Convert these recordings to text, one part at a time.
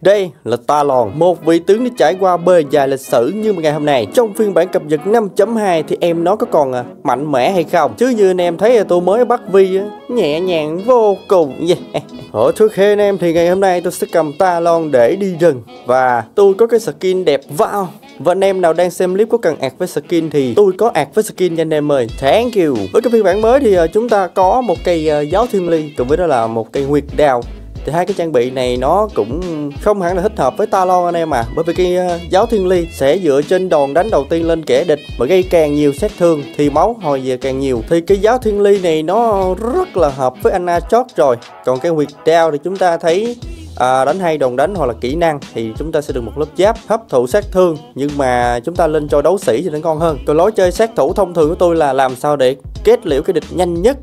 Đây là Talon, một vị tướng đã trải qua bề dài lịch sử như ngày hôm nay. Trong phiên bản cập nhật 5.2 thì em nó có còn à, mạnh mẽ hay không? Chứ như anh em thấy là tôi mới bắt Vi á, nhẹ nhàng vô cùng. Yeah. Ở trước khi anh em thì ngày hôm nay tôi sẽ cầm Talon để đi rừng. Và tôi có cái skin đẹp wow. Và anh em nào đang xem clip có cần ạc với skin thì tôi có ạc với skin nha anh em ơi. Thank you. Với cái phiên bản mới thì à, chúng ta có một cây à, giáo thiên ly cùng với đó là một cây nguyệt đao thì hai cái trang bị này nó cũng không hẳn là thích hợp với Talon anh em à. Bởi vì cái uh, giáo thiên ly sẽ dựa trên đòn đánh đầu tiên lên kẻ địch mà gây càng nhiều sát thương thì máu hồi về càng nhiều. Thì cái giáo thiên ly này nó rất là hợp với anna chót rồi. Còn cái huyệt đao thì chúng ta thấy à, đánh hay đòn đánh hoặc là kỹ năng thì chúng ta sẽ được một lớp giáp hấp thụ sát thương. Nhưng mà chúng ta lên cho đấu sĩ thì nó ngon hơn. Còn lối chơi sát thủ thông thường của tôi là làm sao để kết liễu cái địch nhanh nhất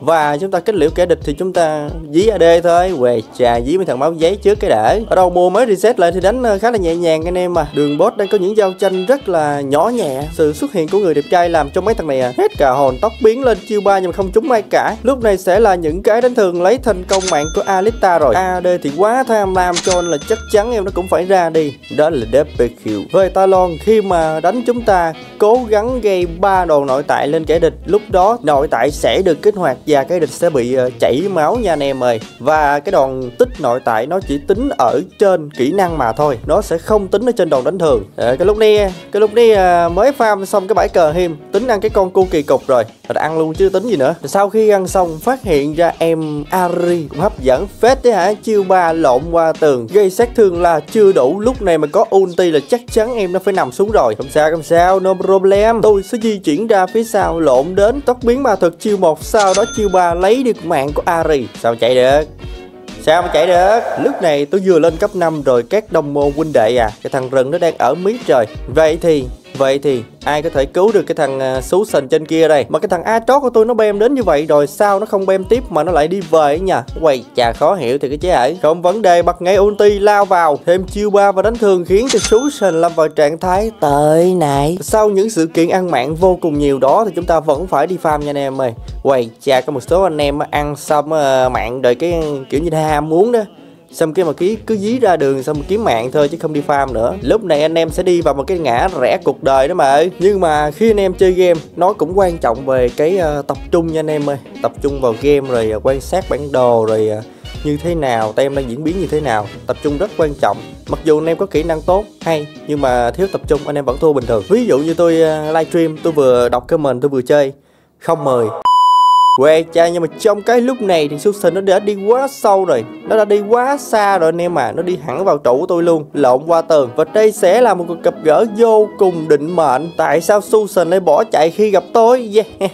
và chúng ta kết liễu kẻ địch thì chúng ta dí AD thôi. Quề chà dí mấy thằng máu giấy trước cái để Ở đâu mua mới reset lại thì đánh ờ, khá là nhẹ nhàng anh em mà Đường boss đang có những giao tranh rất là nhỏ nhẹ. Sự xuất hiện của người đẹp trai làm cho mấy thằng này à, hết cả hồn tóc biến lên chiêu ba nhưng mà không trúng ai cả. Lúc này sẽ là những cái đánh thường lấy thành công mạng của Alita rồi. AD thì quá tham lam cho nên là chắc chắn em nó cũng phải ra đi. Đó là DPQ Về Talon khi mà đánh chúng ta cố gắng gây ba đòn nội tại lên kẻ địch. Lúc đó nội tại sẽ được kích hoạt và cái địch sẽ bị ờ, chảy máu nha anh em ơi. Và cái đòn tích nội tại nó chỉ tính ở trên kỹ năng mà thôi. Nó sẽ không tính ở trên đòn đánh thường. À, cái lúc này cái lúc này ờ, mới farm xong cái bãi cờ him tính ăn cái con cu kỳ cục rồi. Rồi ăn luôn chứ tính gì nữa. Sau khi ăn xong phát hiện ra em Ari cũng hấp dẫn phết đấy hả? Chiêu ba lộn qua tường gây sát thương là chưa đủ. Lúc này mà có ulti là chắc chắn em nó phải nằm xuống rồi. Không sao không sao no problem. Tôi sẽ di chuyển ra phía sau lộn đến. Tóc biến ma thuật chiêu một sau đó chiêu ba lấy được mạng của Ari. Sao chạy được? Sao mà chạy được? Lúc này tôi vừa lên cấp 5 rồi, các đồng môn huynh đệ à Cái thằng rừng nó đang ở mít trời. Vậy thì Vậy thì ai có thể cứu được cái thằng à, uh, sần trên kia đây? Mà cái thằng A trót của tôi nó bem đến như vậy rồi Sao nó không bem tiếp mà nó lại đi về ấy nha Quầy chà khó hiểu thì cái chế ấy. Không vấn đề bật ngay ulti lao vào. Thêm chiêu ba và đánh thường khiến cho xú sần lâm vào trạng thái tệ này. Sau những sự kiện ăn mạng vô cùng nhiều đó Thì chúng ta vẫn phải đi farm nha anh em ơi. Quầy chà có một số anh em ăn xong uh, mạng đợi cái kiểu như ham muốn đó xong kia mà ký cứ dí ra đường xong kiếm mạng thôi chứ không đi farm nữa. Lúc này anh em sẽ đi vào một cái ngã rẽ cuộc đời đó mà nhưng mà khi anh em chơi game nó cũng quan trọng về cái uh, tập trung nha anh em ơi. Tập trung vào game rồi uh, quan sát bản đồ rồi uh, như thế nào tem đang diễn biến như thế nào. Tập trung rất quan trọng. Mặc dù anh em có kỹ năng tốt hay nhưng mà thiếu tập trung anh em vẫn thua bình thường. Ví dụ như tôi uh, livestream tôi vừa đọc comment tôi vừa chơi. Không mời que cha, nhưng mà trong cái lúc này thì Susan nó đã đi quá sâu rồi. Nó đã đi quá xa rồi anh em à nó đi hẳn vào trụ của tôi luôn, lộn qua tường. Và đây sẽ là một cuộc gặp gỡ vô cùng định mệnh. Tại sao Susan lại bỏ chạy khi gặp tôi? Yeah.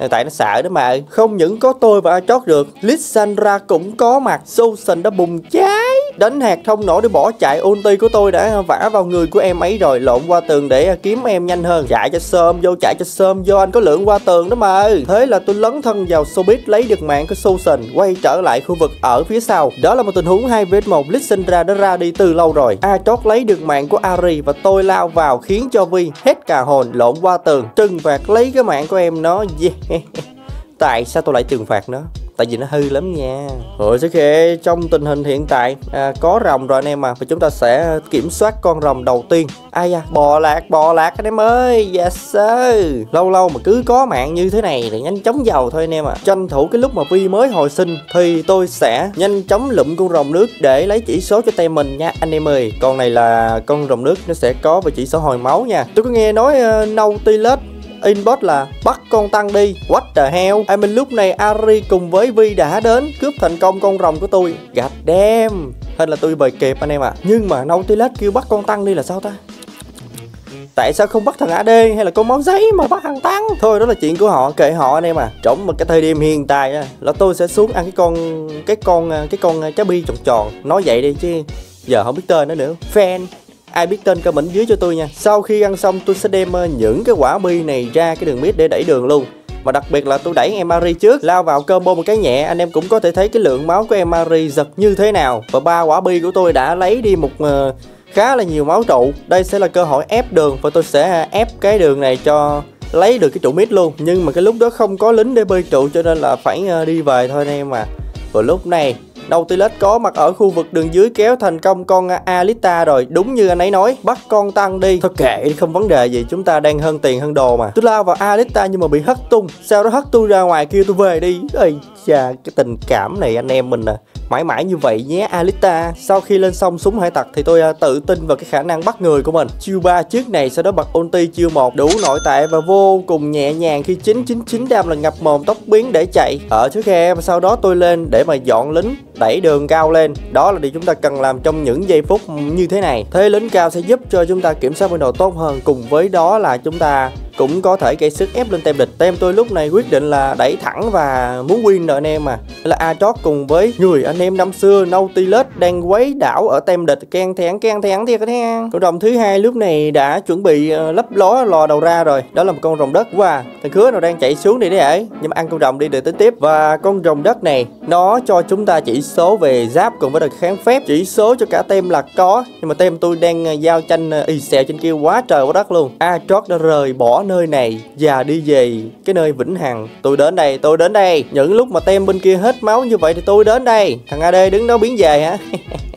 tại nó sợ đó mà. Không những có tôi và chót được, Lissandra cũng có mặt. Susan đã bùng cháy đánh hạt thông nổ để bỏ chạy ulti của tôi đã vả vào người của em ấy rồi. Lộn qua tường để à, kiếm em nhanh hơn. Chạy cho sơm vô chạy cho sơm vô. Anh có lượng qua tường đó mà. Thế là tôi lấn thân vào sobit lấy được mạng của Susan quay trở lại khu vực ở phía sau. Đó là một tình huống 2 vs 1 Lissandra đã ra đi từ lâu rồi. A chót lấy được mạng của Ari và tôi lao vào khiến cho Vi hết cả hồn lộn qua tường, trừng phạt lấy cái mạng của em nó. Yeah. tại sao tôi lại trừng phạt nó? Tại vì nó hư lắm nha. Rồi sẽ khi trong tình hình hiện tại à, có rồng rồi anh em à và chúng ta sẽ kiểm soát con rồng đầu tiên. Ai da bò lạc bò lạc anh em ơi. Yes sir. Lâu lâu mà cứ có mạng như thế này thì nhanh chóng giàu thôi anh em à tranh thủ cái lúc mà vi mới hồi sinh thì tôi sẽ nhanh chóng lụm con rồng nước để lấy chỉ số cho tay mình nha anh em ơi. Con này là con rồng nước nó sẽ có về chỉ số hồi máu nha. Tôi có nghe nói uh, nâu tilet inbox là bắt con tăng đi. What the hell? I mean lúc này Ari cùng với Vi đã đến cướp thành công con rồng của tôi. Gạch đem hên là tôi bời kịp anh em à nhưng mà nâu tuyết kêu bắt con tăng đi là sao ta? Tại sao không bắt thằng AD hay là con máu giấy mà bắt thằng tăng? Thôi đó là chuyện của họ kệ họ anh em à trong một cái thời điểm hiện tại á, là tôi sẽ xuống ăn cái con cái con cái con trái bi tròn tròn. Nói vậy đi chứ giờ không biết tên nó nữa. Fan ai biết tên comment dưới cho tôi nha. Sau khi ăn xong tôi sẽ đem ờ, những cái quả bi này ra cái đường mid để đẩy đường luôn. Mà đặc biệt là tôi đẩy em Mari trước lao vào combo một cái nhẹ anh em cũng có thể thấy cái lượng máu của em Mari giật như thế nào. Và ba quả bi của tôi đã lấy đi một uh, khá là nhiều máu trụ. Đây sẽ là cơ hội ép đường và tôi sẽ ờ, ép cái đường này cho lấy được cái trụ mid luôn. Nhưng mà cái lúc đó không có lính để bơi trụ cho nên là phải uh, đi về thôi anh em mà và lúc này Đầu Nautilus có mặt ở khu vực đường dưới kéo thành công con Alita rồi. Đúng như anh ấy nói, bắt con tăng đi. Thôi kệ không vấn đề gì. Chúng ta đang hơn tiền, hơn đồ mà. Tôi lao vào Alita nhưng mà bị hất tung. Sau đó hất tôi ra ngoài kia tôi về đi? Ơi cha cái tình cảm này anh em mình à mãi mãi như vậy nhé Alita. Sau khi lên xong súng hải tặc thì tôi uh, tự tin vào cái khả năng bắt người của mình. Chiêu ba trước này sau đó bật ulti chiêu một đủ nội tại và vô cùng nhẹ nhàng khi 999 đam là ngập mồm tóc biến để chạy. Ở trước khe và sau đó tôi lên để mà dọn lính đẩy đường cao lên. Đó là điều chúng ta cần làm trong những giây phút như thế này. Thế lính cao sẽ giúp cho chúng ta kiểm soát biên độ tốt hơn. Cùng với đó là chúng ta cũng có thể gây sức ép lên tem địch tem tôi lúc này quyết định là đẩy thẳng và muốn win rồi anh em mà. Là Atrox cùng với người anh em năm xưa Nautilus đang quấy đảo ở tem địch can thẹn can thẹn thiệt nha con rồng thứ hai lúc này đã chuẩn bị uh, lấp ló lò đầu ra rồi. Đó là một con rồng đất. Và thằng khứa nào đang chạy xuống đi đấy ấy nhưng mà ăn con rồng đi để tính tiếp. Và con rồng đất này nó cho chúng ta chỉ số về giáp cùng với được kháng phép. Chỉ số cho cả tem là có. Nhưng mà tem tôi đang ờ, giao tranh ờ, y xèo trên kia quá trời quá đất luôn. Atrox đã rời bỏ nơi này và đi về. Cái nơi vĩnh hằng. Tôi đến đây, tôi đến đây. Những lúc mà tem bên kia hết máu như vậy thì tôi đến đây. Thằng ad đứng đó biến về hả?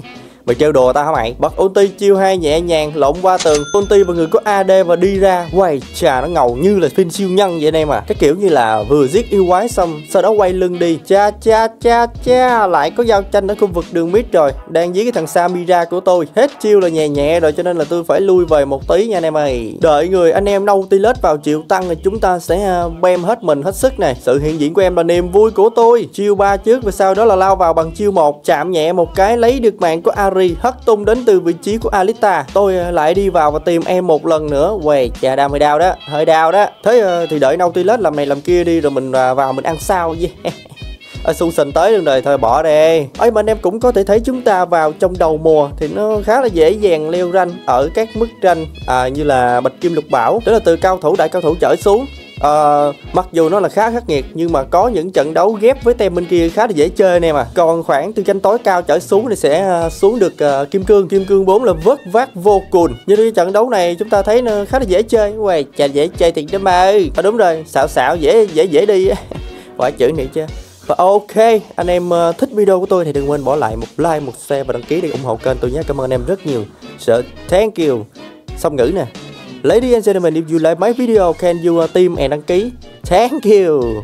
Mày trêu đùa tao hả mày? Bật ulti chiêu hai nhẹ nhàng lộn qua tường. Ulti và người có AD và đi ra Quay chà nó ngầu như là phim siêu nhân vậy này mà Cái kiểu như là vừa giết yêu quái xong Sau đó quay lưng đi. Cha cha cha cha Lại có giao tranh ở khu vực đường mid rồi. Đang giết cái thằng Samira của tôi. Hết chiêu là nhẹ nhẹ rồi cho nên là tôi phải lui về một tí nha anh em ơi. Đợi người anh em Nautilus vào chịu tăng thì chúng ta sẽ à, bem hết mình hết sức này Sự hiện diện của em là niềm vui của tôi. Chiêu ba trước và sau đó là lao vào bằng chiêu một. Chạm nhẹ một cái lấy được mạng của ar Ari hất tung đến từ vị trí của Alita. Tôi ờ, lại đi vào và tìm em một lần nữa. Quầy chà đam hơi đau đó. Hơi đau đó. Thế ờ, thì đợi Nautilus làm này làm kia đi rồi mình ờ, vào mình ăn sao yeah. À, Susan tới luôn rồi. Thôi bỏ đi. Ấy mà anh em cũng có thể thấy chúng ta vào trong đầu mùa thì nó khá là dễ dàng leo ranh ở các mức ranh à, như là bạch kim lục bảo. Đó là từ cao thủ đại cao thủ trở xuống uh, mặc dù nó là khá khắc nghiệt nhưng mà có những trận đấu ghép với tem bên kia khá là dễ chơi nè mà còn khoảng từ tranh tối cao trở xuống thì sẽ uh, xuống được uh, kim cương kim cương 4 là vớt vát vô cùng như cái trận đấu này chúng ta thấy nó khá là dễ chơi quầy chà dễ chơi thiệt đó mà à, đúng rồi xạo xạo dễ dễ dễ đi quả chữ này chưa và ok, anh em thích video của tôi thì đừng quên bỏ lại một like, một share và đăng ký để ủng hộ kênh tôi nhé. Cảm ơn anh em rất nhiều. Sợ thank you. Song ngữ nè. Ladies and gentlemen, if you like my video, can you uh, team and đăng ký? Thank you.